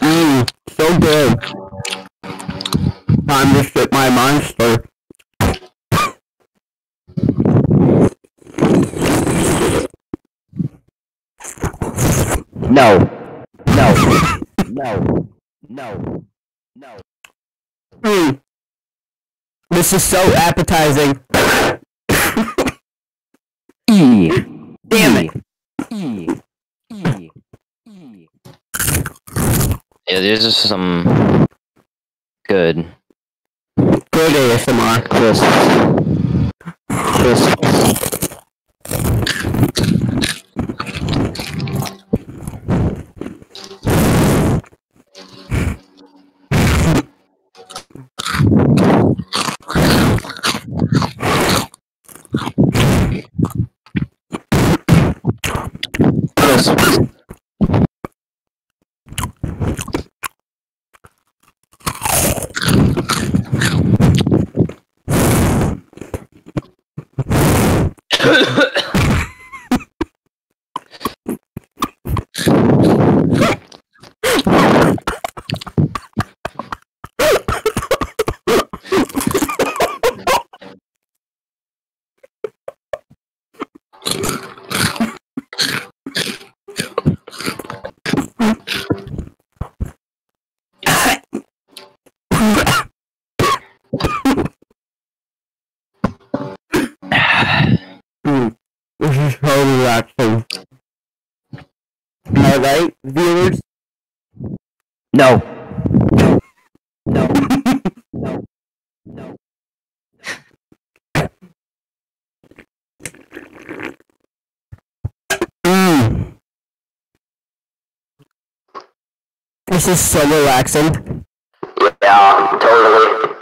mm, so good. Time to my monster. No. No. No. No. No. Mm. This is so appetizing. E. Damn it. E. E. E. Yeah, these are some good. Good ASMR. Crisps. Crisps. Crisps. Mm. This is so relaxing. Am I right, viewers? No. No. No. No. Mm. This is so relaxing. Yeah, totally.